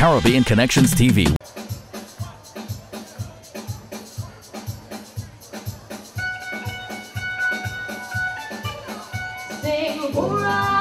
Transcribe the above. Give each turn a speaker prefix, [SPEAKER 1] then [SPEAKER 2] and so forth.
[SPEAKER 1] Caribbean Connections TV. Sing hurrah!